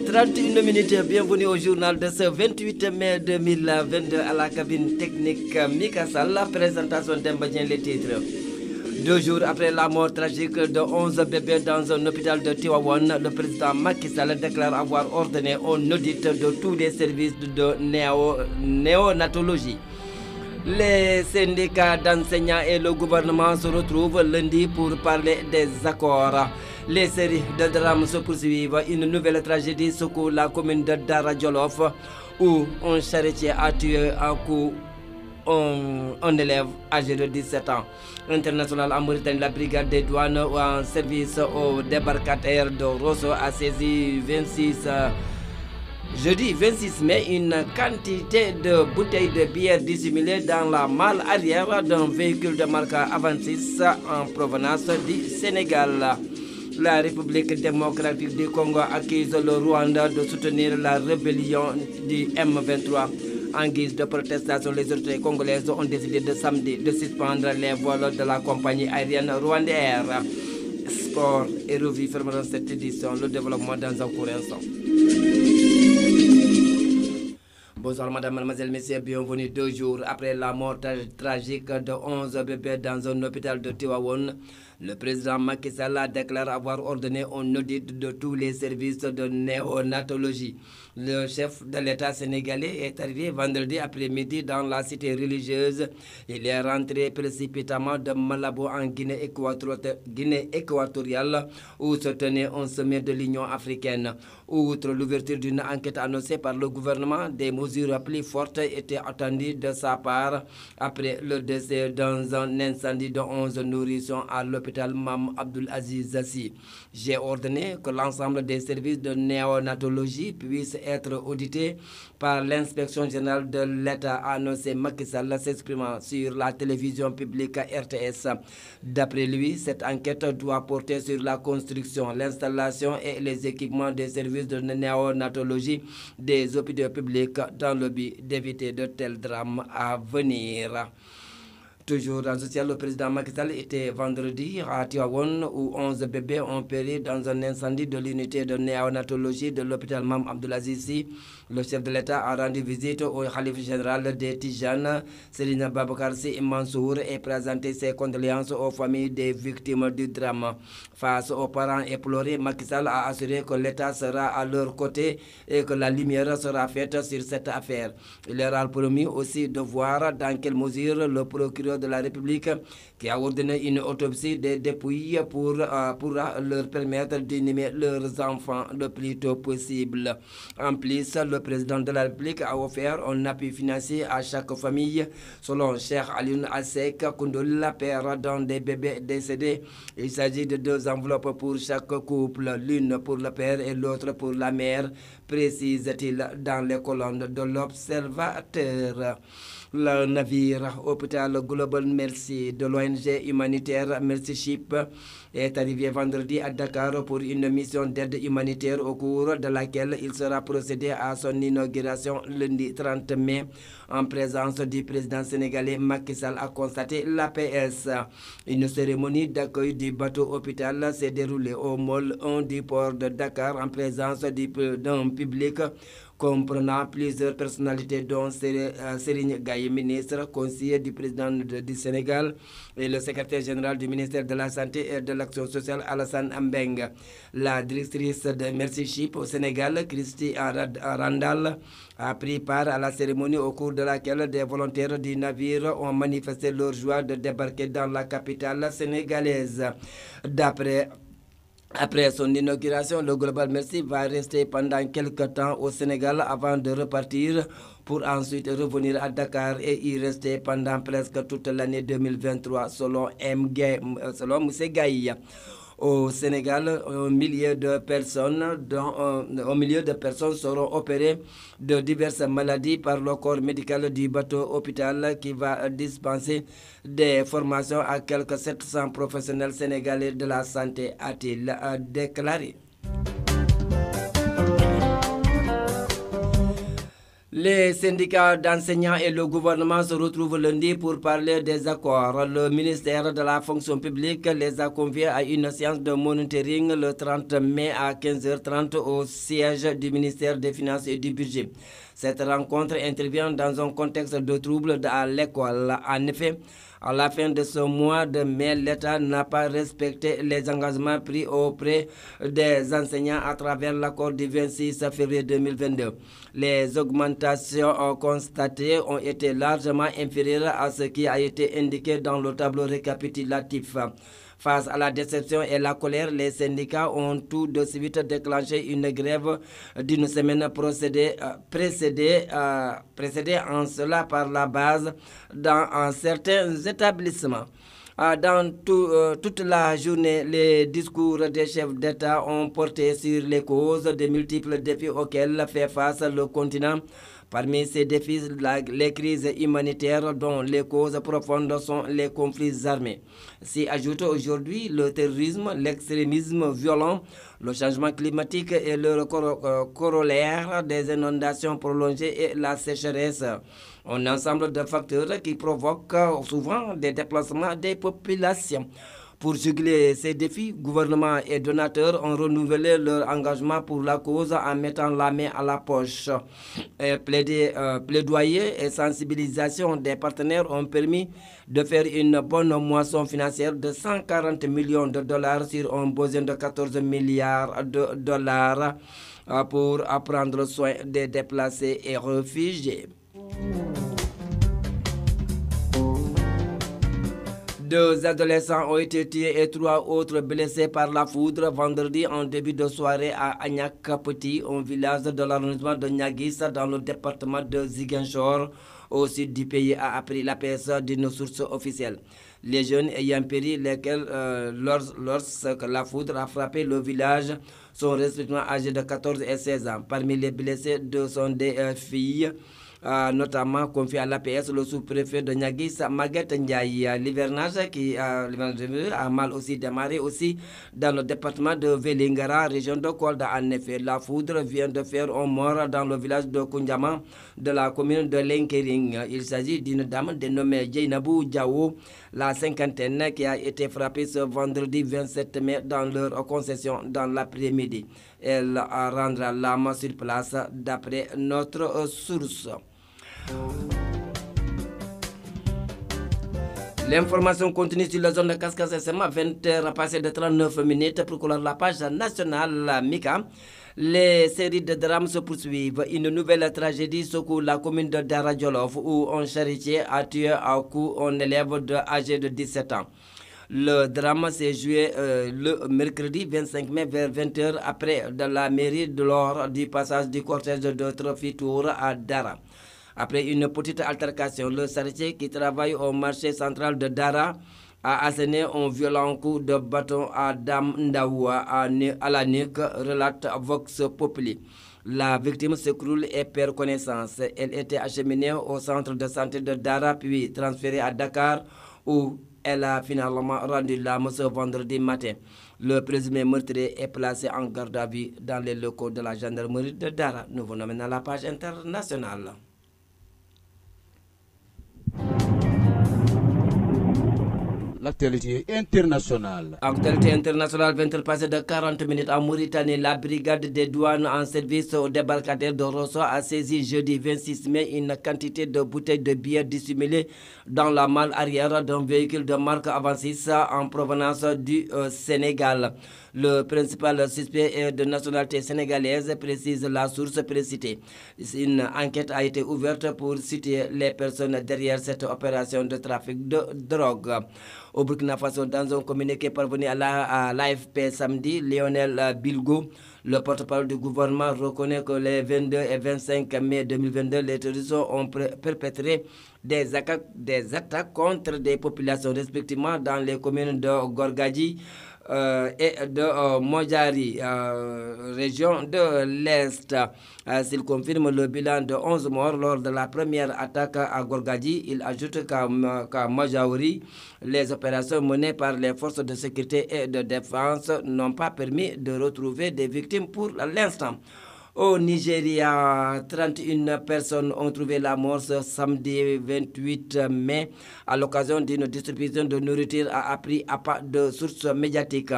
De 31 minutes, bienvenue au journal de ce 28 mai 2022 à la cabine technique Mikasa, la présentation d'Embadien les titres. Deux jours après la mort tragique de 11 bébés dans un hôpital de Tiwawan, le président Macky Sall déclare avoir ordonné un audit de tous les services de néo, néonatologie. Les syndicats d'enseignants et le gouvernement se retrouvent lundi pour parler des accords. Les séries de drames se poursuivent. Une nouvelle tragédie secoue la commune de Dara Djolof où un charretier a tué un coup un, un, élève âgé de 17 ans. International en Mauritanie, la brigade des douanes en service au débarcadère de Rosso a saisi 26 Jeudi 26 mai, une quantité de bouteilles de bière dissimulées dans la malle arrière d'un véhicule de marque Avantis en provenance du Sénégal. La République démocratique du Congo accuse le Rwanda de soutenir la rébellion du M23. En guise de protestation, les autorités congolaises ont décidé de samedi de suspendre les vols de la compagnie aérienne Rwanda Air. Sport et revue fermeront cette édition. Le développement dans un court instant. Bonsoir madame, mademoiselle, messieurs, bienvenue deux jours après la mort tragique de 11 bébés dans un hôpital de Tiwawan. Le président Macky Sall a déclaré avoir ordonné un audit de tous les services de néonatologie. Le chef de l'État sénégalais est arrivé vendredi après-midi dans la cité religieuse. Il est rentré précipitamment de Malabo en Guinée, Guinée équatoriale où se tenait un sommet de l'Union africaine. Outre l'ouverture d'une enquête annoncée par le gouvernement, des mesures plus fortes étaient attendues de sa part après le décès dans un incendie de 11 nourrissons à l'hôpital Mam Abdul Zassi. J'ai ordonné que l'ensemble des services de néonatologie puissent être audités par l'inspection générale de l'État, annoncé Macky Sall s'exprimant sur la télévision publique RTS. D'après lui, cette enquête doit porter sur la construction, l'installation et les équipements des services de néonatologie des hôpitaux publics dans le but d'éviter de tels drames à venir. Toujours dans ce ciel, le président Macky Sall était vendredi à Tiawan où 11 bébés ont péri dans un incendie de l'unité de néonatologie de l'hôpital Mam Abdelaziz. Le chef de l'État a rendu visite au Khalif général des Tijanes, Selina Babakarsi Mansour, et présenté ses condoléances aux familles des victimes du drame. Face aux parents éplorés, Macky Sall a assuré que l'État sera à leur côté et que la lumière sera faite sur cette affaire. Il leur a promis aussi de voir dans quelle mesure le procureur de la République qui a ordonné une autopsie des dépouilles pour, euh, pourra leur permettre d'inhumer leurs enfants le plus tôt possible. En plus, le président de la République a offert un appui financier à chaque famille. Selon Cheikh Alioune Asek Koundoula, père d'un des bébés décédés, il s'agit de deux enveloppes pour chaque couple, l'une pour le père et l'autre pour la mère, précise-t-il dans les colonnes de l'Observateur. Le navire hôpital Global Merci de l'ONG humanitaire Mercy Ship est arrivé vendredi à Dakar pour une mission d'aide humanitaire au cours de laquelle il sera procédé à son inauguration lundi 30 mai en présence du président sénégalais Macky Sall a constaté l'APS. Une cérémonie d'accueil du bateau hôpital s'est déroulée au mall 1 du port de Dakar en présence d'un public comprenant plusieurs personnalités dont Serigne Gaye, ministre, conseiller du président du Sénégal et le secrétaire général du ministère de la Santé et de l'Action sociale Alassane Ambeng. La directrice de Mercy Ship au Sénégal, Christy Randall, a pris part à la cérémonie au cours de laquelle des volontaires du navire ont manifesté leur joie de débarquer dans la capitale sénégalaise. D'après après son inauguration, le Global Merci va rester pendant quelques temps au Sénégal avant de repartir pour ensuite revenir à Dakar et y rester pendant presque toute l'année 2023 selon, M. selon M. Gaïa au Sénégal, un millier de personnes, dont, un millier de personnes seront opérées de diverses maladies par le corps médical du bateau hôpital qui va dispenser des formations à quelques 700 professionnels sénégalais de la santé, a-t-il déclaré. Les syndicats d'enseignants et le gouvernement se retrouvent lundi pour parler des accords. Le ministère de la fonction publique les a conviés à une séance de monitoring le 30 mai à 15h30 au siège du ministère des Finances et du Budget. Cette rencontre intervient dans un contexte de troubles à l'école. En effet, à la fin de ce mois de mai, l'État n'a pas respecté les engagements pris auprès des enseignants à travers l'accord du 26 février 2022. Les augmentations constatées ont été largement inférieures à ce qui a été indiqué dans le tableau récapitulatif. Face à la déception et la colère, les syndicats ont tout de suite déclenché une grève d'une semaine procédée, précédée, précédée en cela par la base dans certains établissements. Dans tout, toute la journée, les discours des chefs d'État ont porté sur les causes des multiples défis auxquels fait face le continent Parmi ces défis, les crises humanitaires dont les causes profondes sont les conflits armés. S'y ajoute aujourd'hui le terrorisme, l'extrémisme violent, le changement climatique et le corollaire des inondations prolongées et la sécheresse. Un ensemble de facteurs qui provoquent souvent des déplacements des populations. Pour juguler ces défis, gouvernement et donateurs ont renouvelé leur engagement pour la cause en mettant la main à la poche. Et euh, plaidoyer et sensibilisation des partenaires ont permis de faire une bonne moisson financière de 140 millions de dollars sur un besoin de 14 milliards de dollars pour prendre soin des déplacés et réfugiés. Deux adolescents ont été tués et trois autres blessés par la foudre vendredi en début de soirée à Agnac-Petit, un village de l'arrondissement de Niagis dans le département de Ziguinchor, au sud du pays, a appris la PSA d'une source officielle. Les jeunes ayant péri, lesquels, euh, lorsque la foudre a frappé le village, sont respectivement âgés de 14 et 16 ans. Parmi les blessés, deux sont des euh, filles a notamment confié à l'APS le sous-préfet de Niagis, Maguette Ndiaye. L'hivernage qui a, mal aussi démarré aussi dans le département de Velingara, région de Kolda. En effet, la foudre vient de faire un mort dans le village de Kunjama de la commune de Lenkering. Il s'agit d'une dame dénommée Jainabou Diawo, la cinquantaine, qui a été frappée ce vendredi 27 mai dans leur concession dans l'après-midi. Elle rendra l'âme sur place d'après notre source. L'information continue sur la zone de Cascas SMA, 20h passé de 39 minutes pour clore la page nationale MICA. Les séries de drames se poursuivent. Une nouvelle tragédie secoue la commune de Daradjolov où un charretier a tué à coup un élève âgé de 17 ans. Le drame s'est joué euh, le mercredi 25 mai vers 20h après de la mairie de lors du passage du cortège de Trophy Tour à Dara. Après une petite altercation, le charretier qui travaille au marché central de Dara a asséné un violent coup de bâton à Dame Ndaoua à la nuque, relate Vox Populi. La victime s'écroule et perd connaissance. Elle était acheminée au centre de santé de Dara puis transférée à Dakar où elle a finalement rendu l'âme ce vendredi matin. Le présumé meurtrier est placé en garde à vue dans les locaux de la gendarmerie de Dara. Nous venons maintenant à la page internationale. L'actualité internationale. Actualité internationale, 20 passé de 40 minutes en Mauritanie. La brigade des douanes en service au débarcadère de Rosso a saisi jeudi 26 mai une quantité de bouteilles de bière dissimulées dans la malle arrière d'un véhicule de marque Avancis en provenance du euh, Sénégal. Le principal suspect est de nationalité sénégalaise, précise la source précitée. Une enquête a été ouverte pour citer les personnes derrière cette opération de trafic de drogue. Au Burkina Faso, dans un communiqué parvenu à l'AFP samedi, Lionel Bilgo, le porte-parole du gouvernement, reconnaît que les 22 et 25 mai 2022, les terroristes ont perpétré des attaques, contre des populations, respectivement dans les communes de Gorgadji, et de euh, Mojari, euh, région de l'Est. S'il confirme le bilan de 11 morts lors de la première attaque à Gorgadji, il ajoute qu'à qu Mojauri, les opérations menées par les forces de sécurité et de défense n'ont pas permis de retrouver des victimes pour l'instant. Au Nigeria, 31 personnes ont trouvé la mort ce samedi 28 mai à l'occasion d'une distribution de nourriture, a appris à pas de sources médiatiques.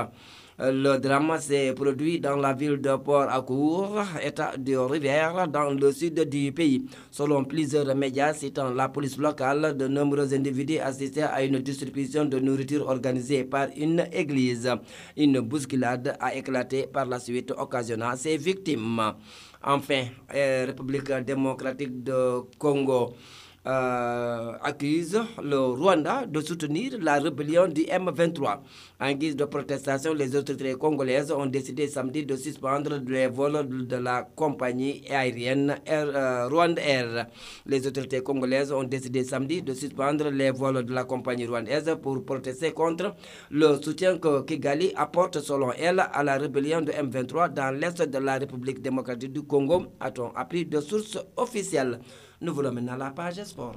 Le drame s'est produit dans la ville de Port Akour, état de Rivière, dans le sud du pays. Selon plusieurs médias citant la police locale, de nombreux individus assistaient à une distribution de nourriture organisée par une église. Une bousculade a éclaté par la suite, occasionnant ses victimes. Enfin, République démocratique de Congo euh, accuse le Rwanda de soutenir la rébellion du M23. En guise de protestation, les autorités congolaises ont décidé samedi de suspendre les vols de la compagnie aérienne Air, euh, Rwanda Air. Les autorités congolaises ont décidé samedi de suspendre les vols de la compagnie rwandaise pour protester contre le soutien que Kigali apporte selon elle à la rébellion de M23 dans l'est de la République démocratique du Congo, a-t-on appris de sources officielles. Nous voulons maintenant la page sport.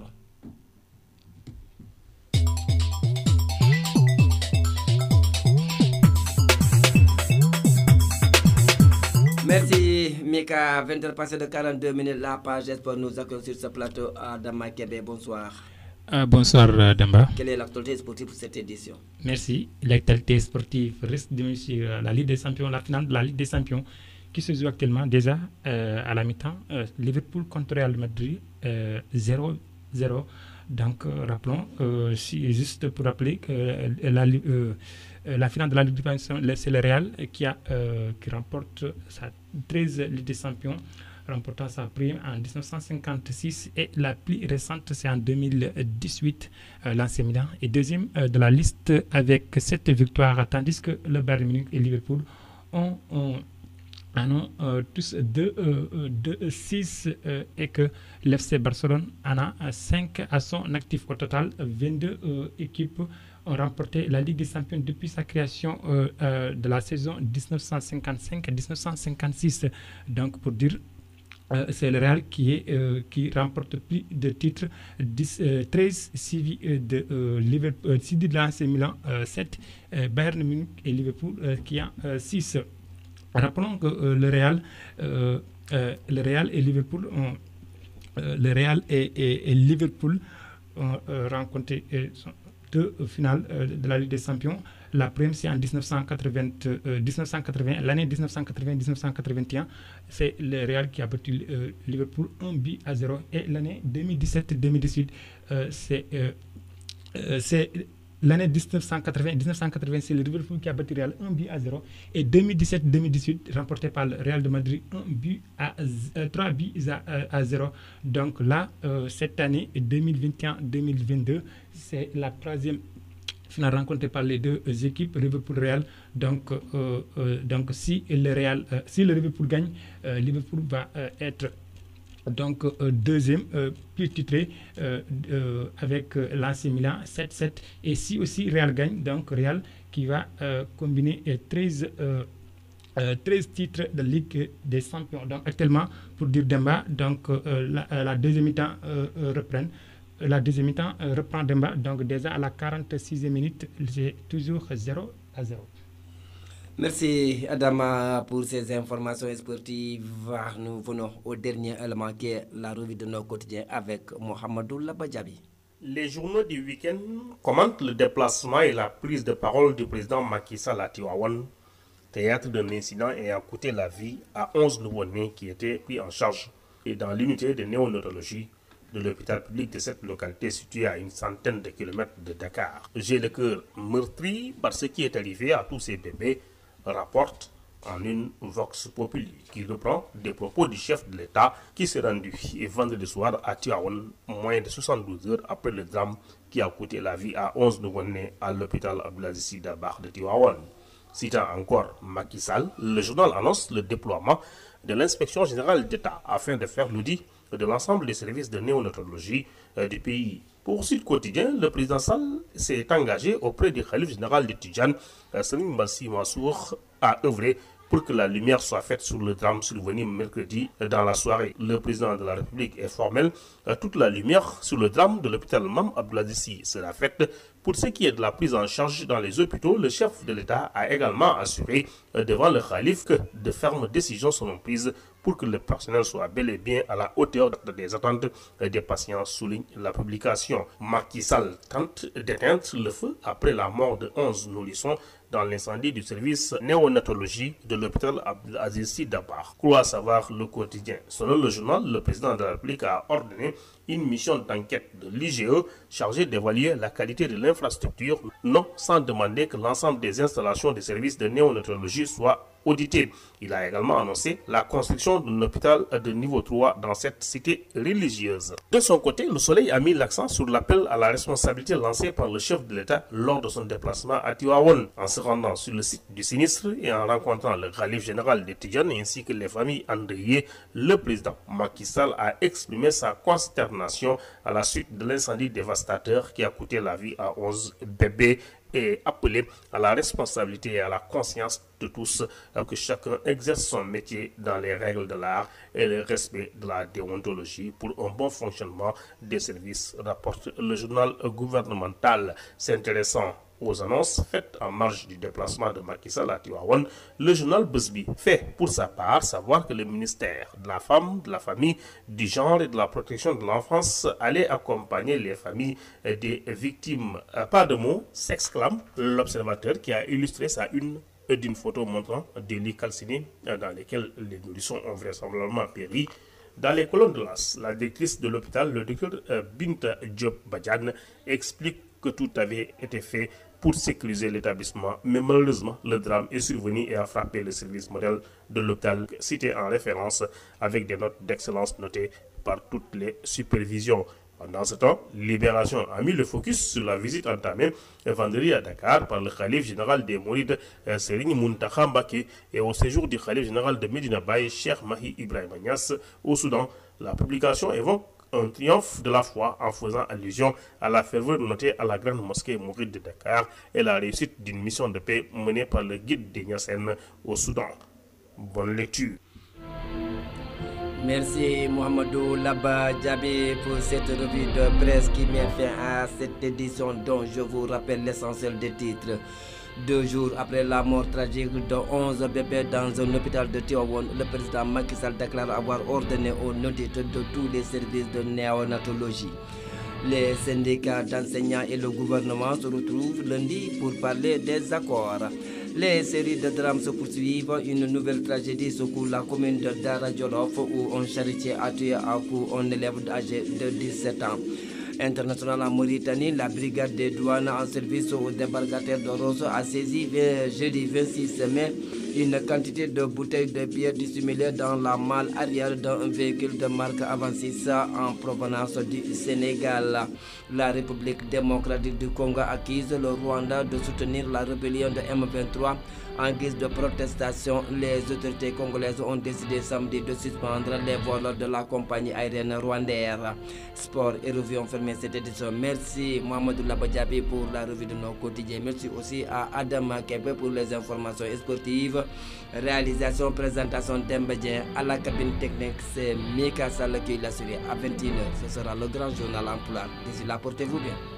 Merci Mika. 20h passé de 42 minutes, la page sport nous accueille sur ce plateau à Damakebe. Bonsoir. Euh, bonsoir euh, Damba. Quelle est l'actualité sportive pour cette édition? Merci. L'actualité sportive reste de sur la Ligue des Champions, la finale de la Ligue des Champions qui se joue actuellement déjà euh, à la mi-temps. Liverpool contre Real Madrid 0-0. Donc rappelons, si, juste pour rappeler que la, la finale de la Ligue des Champions, c'est le Real qui, a, qui remporte sa 13 Ligue des Champions remportant sa prime en 1956 et la plus récente c'est en 2018 euh, l'AC Milan est deuxième euh, de la liste avec 7 victoires tandis que le Bayern Munich et Liverpool ont en ont euh, tous 2 6 et que l'FC Barcelone en a 5 à son actif. Au total 22 équipes ont remporté la Ligue des Champions depuis sa création de la saison 1955-1956 donc pour dire euh, c'est le Real qui, est, euh, qui remporte plus de titres, 10, euh, 13 suivi de Liverpool, de Milan 7, Bayern Munich et Liverpool qui a 6. Rappelons que et Liverpool ont, le Real et, Liverpool ont rencontré deux finales de la Ligue des Champions. La première, c'est en 1980, 1980 l'année 1980-1981. C'est le Real qui a battu euh, Liverpool 1 but à 0. Et l'année 2017-2018, euh, c'est c'est l'année 1980-1980, c'est le Liverpool qui a battu Real 1 but à 0. Et 2017-2018, remporté par le Real de Madrid 1 but à, 3 buts à, à 0. Donc là, cette année 2021-2022, c'est la troisième finale rencontrée par les deux équipes, Liverpool Real. Donc, euh, euh, donc si le Real, euh, si le Liverpool gagne, Liverpool va être donc deuxième plus titré avec l'AC Milan 7-7 et si aussi Real gagne donc Real qui va combiner 13 13 titres de Ligue des Champions. Donc actuellement, pour dire Demba, donc la, deuxième mi-temps reprend la deuxième mi-temps reprend Demba. Donc déjà à la 46e minute, c'est toujours 0 à 0. Merci Adama pour ces informations sportives. Nous venons au dernier élément qui est la revue de nos quotidiens avec Mohamedou Labadjabi. Les journaux du week-end commentent le déplacement et la prise de parole du président Macky Sall à théâtre d'un incident ayant coûté la vie à 11 nouveau-nés qui étaient pris en charge et dans l'unité de néonatologie de l'hôpital public de cette localité située à une centaine de kilomètres de Dakar. J'ai le cœur meurtri par ce qui est arrivé à tous ces bébés, rapporte en une Vox Populi qui reprend des propos du chef de l'État qui s'est rendu vendredi soir à Tiawan, moins de 72 heures après le drame qui a coûté la vie à 11 nouveau-nés à l'hôpital Abdelaziz Dabar de Tiawan. Citant encore Macky Sall, le journal annonce le déploiement de l'inspection générale d'État afin de faire l'audit de l'ensemble des services de néonatologie euh, du pays. Pour Sud Quotidien, le président Sall s'est engagé auprès du Khalif général de Tidjan, Salim Bassi Massour, à œuvrer pour que la lumière soit faite sur le drame survenu mercredi dans la soirée. Le président de la République est formel. Toute la lumière sur le drame de l'hôpital Mam Abdelaziz sera faite. Pour ce qui est de la prise en charge dans les hôpitaux, le chef de l'État a également assuré devant le calife que de fermes décisions seront prises pour que le personnel soit bel et bien à la hauteur des attentes des patients, souligne la publication. Macky Sall tente d'éteindre le feu après la mort de 11 nourrissons dans l'incendie du service néonatologie de l'hôpital Azizi Dabar. Quoi savoir le quotidien Selon le journal, le président de la République a ordonné une mission d'enquête de l'IGE chargée d'évaluer la qualité de l'infrastructure, non sans demander que l'ensemble des installations des services de néonatologie soient auditées. Il a également annoncé la construction d'un hôpital de niveau 3 dans cette cité religieuse. De son côté, le Soleil a mis l'accent sur l'appel à la responsabilité lancé par le chef de l'État lors de son déplacement à Tiwawan. En rendant sur le site du sinistre et en rencontrant le calife général des Tidjanes ainsi que les familles endeuillées, le président Macky Sall a exprimé sa consternation à la suite de l'incendie dévastateur qui a coûté la vie à 11 bébés et appelé à la responsabilité et à la conscience de tous que chacun exerce son métier dans les règles de l'art et le respect de la déontologie pour un bon fonctionnement des services, rapporte le journal gouvernemental. S'intéressant aux annonces faites en marge du déplacement de Macky à Tiwawan, le journal Busby fait pour sa part savoir que le ministère de la Femme, de la Famille, du Genre et de la Protection de l'Enfance allait accompagner les familles des victimes. Pas de mots, s'exclame l'observateur qui a illustré sa une d'une photo montrant des lits calcinés dans lesquels les nourrissons ont vraisemblablement péri. Dans les colonnes de l'AS, la directrice de l'hôpital, le docteur Binta Diop Badjan, explique que tout avait été fait pour sécuriser l'établissement. Mais malheureusement, le drame est survenu et a frappé le service modèle de l'hôpital cité en référence avec des notes d'excellence notées par toutes les supervisions. Pendant ce temps, Libération a mis le focus sur la visite entamée vendredi à Dakar par le calife général des Mourides Serigne Muntakha Mbacké et au séjour du calife général de Medina Baye Cheikh Mahi Ibrahim Niass au Soudan. La publication évoque un triomphe de la foi en faisant allusion à la ferveur notée à la grande mosquée mouride de Dakar et la réussite d'une mission de paix menée par le guide Niassènes au Soudan. Bonne lecture. Merci Mohamedou Laba Djabé pour cette revue de presse qui met fin à cette édition dont je vous rappelle l'essentiel des titres. Deux jours après la mort tragique de 11 bébés dans un hôpital de Tiawan, le président Macky Sall déclare avoir ordonné un audit de tous les services de néonatologie. Les syndicats d'enseignants et le gouvernement se retrouvent lundi pour parler des accords. Les séries de drames se poursuivent. Une nouvelle tragédie secoue la commune de Dara où un charretier a tué à coup un élève âgé de 17 ans. International en Mauritanie, la brigade des douanes en service au débarcadère de Rose a saisi jeudi 26 mai une quantité de bouteilles de bière dissimulées dans la malle arrière d'un véhicule de marque Avancis en provenance du Sénégal. La République démocratique du Congo accuse le Rwanda de soutenir la rébellion de M23 en guise de protestation. Les autorités congolaises ont décidé samedi de suspendre les vols de la compagnie aérienne rwandaise. Sport et revue ont fermé cette édition. Merci Mohamed Labadjabi pour la revue de nos quotidiens. Merci aussi à Adam Kebe pour les informations sportives. Réalisation, présentation d'Embedien à la cabine technique, c'est Mika Sall qui l'a suivi à 21h. Ce sera le grand journal en plat. D'ici là, portez-vous bien.